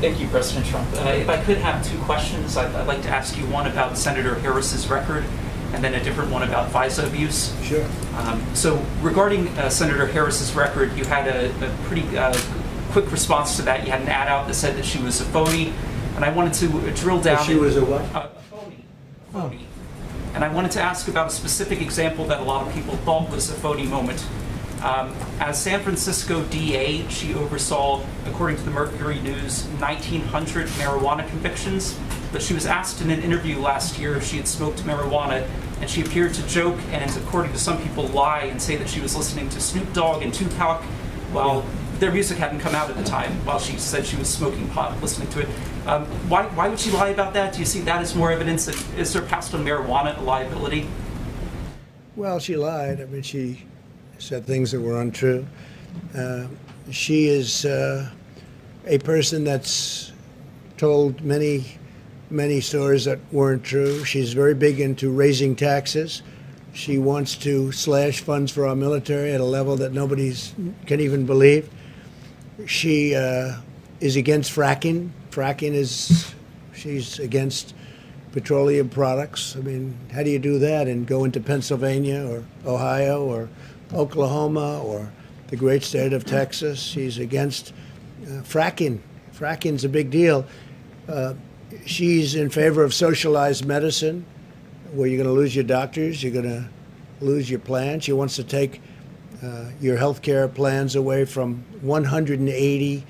Thank you, President Trump. Uh, if I could have two questions, I'd, I'd like to ask you one about Senator Harris's record and then a different one about FISA abuse. Sure. Um, so, regarding uh, Senator Harris's record, you had a, a pretty uh, quick response to that. You had an ad out that said that she was a phony, and I wanted to drill down. She was a what? a, a phony. Phony. And I wanted to ask about a specific example that a lot of people thought was a phony moment. Um, as San Francisco DA, she oversaw, according to the Mercury News, 1,900 marijuana convictions. But she was asked in an interview last year if she had smoked marijuana, and she appeared to joke and, according to some people, lie and say that she was listening to Snoop Dogg and Tupac while their music hadn't come out at the time, while she said she was smoking pot, listening to it. Um, why, why would she lie about that? Do you see that as more evidence that is surpassed on marijuana liability? Well, she lied. I mean, she said things that were untrue. Uh, she is uh, a person that's told many, many stories that weren't true. She's very big into raising taxes. She wants to slash funds for our military at a level that nobody can even believe. She uh, is against fracking. Fracking is, she's against petroleum products. I mean, how do you do that and go into Pennsylvania or Ohio or Oklahoma or the great state of Texas? She's against uh, fracking. Fracking's a big deal. Uh, she's in favor of socialized medicine, where you're going to lose your doctors, you're going to lose your plans. She wants to take uh, your health care plans away from 180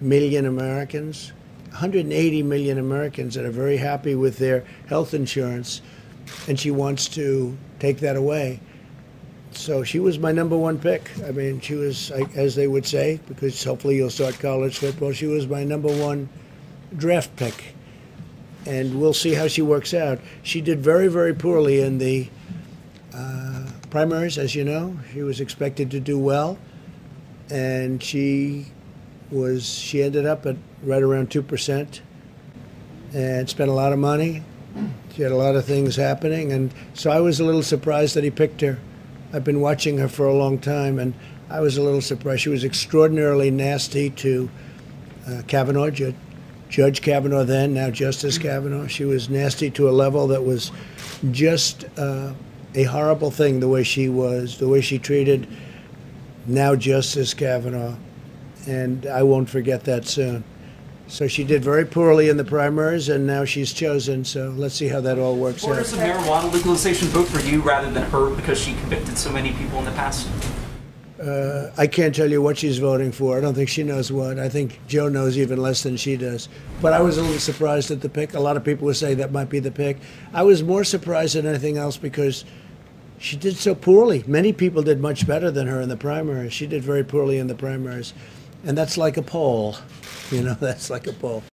million Americans. 180 million Americans that are very happy with their health insurance, and she wants to take that away. So she was my number one pick. I mean, she was, as they would say, because hopefully you'll start college football, she was my number one draft pick. And we'll see how she works out. She did very, very poorly in the uh, primaries, as you know. She was expected to do well, and she was she ended up at right around two percent, and spent a lot of money. She had a lot of things happening, and so I was a little surprised that he picked her. I've been watching her for a long time, and I was a little surprised. She was extraordinarily nasty to uh, Kavanaugh, Judge, Judge Kavanaugh then, now Justice Kavanaugh. She was nasty to a level that was just uh, a horrible thing. The way she was, the way she treated now Justice Kavanaugh, and I won't forget that soon. So she did very poorly in the primaries, and now she's chosen. So let's see how that all works out. of marijuana legalization vote for you rather than her because she convicted so many people in the past? Uh, I can't tell you what she's voting for. I don't think she knows what. I think Joe knows even less than she does. But I was a little surprised at the pick. A lot of people were saying that might be the pick. I was more surprised than anything else because she did so poorly. Many people did much better than her in the primaries. She did very poorly in the primaries. And that's like a poll. You know, that's like a poll.